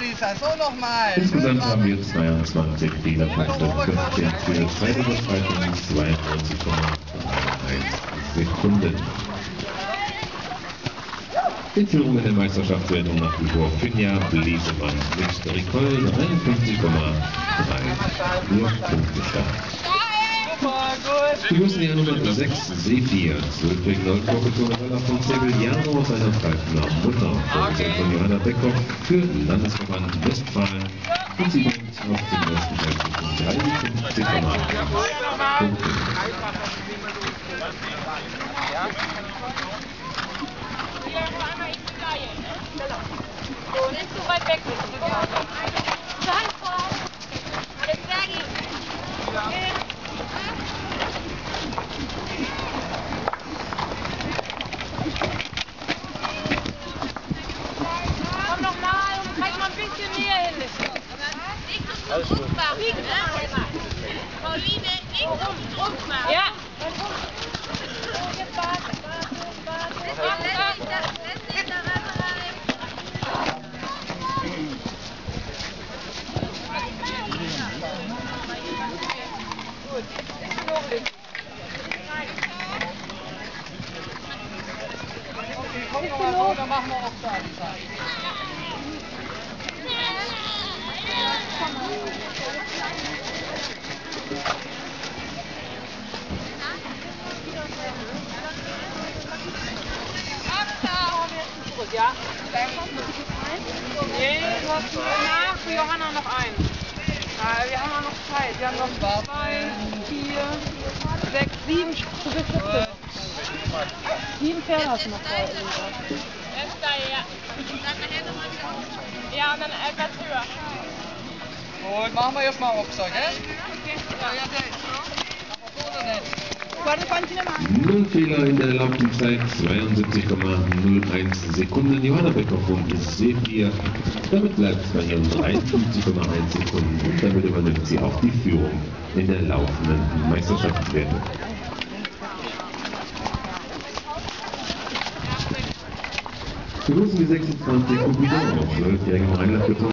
Lisa, so nochmal. Insgesamt haben wir 22 Fehlerpunkte, 15 für Zeitüberschreitung, 92,31 Sekunden. In Führung in der Meisterschaftswertung nach wie vor Finja Blesemann mit Ricole 53,34 Punkte stark. Müssen die Nummer 6 C4 Ludwig Neukorrektor von Sevillano seiner Falkner Mutter von Johanna Beckhoff für Landesverband Westfalen und sie bringt auf den ersten Platz 53,8 Punkte. Nicht so weit weg. Nein, Alles gut. Pauline, nicht um, um mal. Ja. Komm noch mal so, dann machen wir auch da die Zeit. Zurück, ja? Nee, du hast nach für Johanna noch einen. Ja, wir haben auch noch Zeit. Wir haben noch zwei, vier, sechs, sieben, 17. Sieben Pferde hast du noch vor. Ja, und dann etwas höher. Gut, machen wir jetzt mal Rucksack, gell? Ja, ja, der ist so. Aber so oder Null Fehler in der erlaubten Zeit, 72,01 Sekunden. Johanna Beckhoff und C4. Damit bleibt es bei ihren 53,1 Sekunden und damit übernimmt sie auch die Führung in der laufenden Meisterschaftswertung. Begrüßen die 26 Kubidon, 12-jährigen Rheinland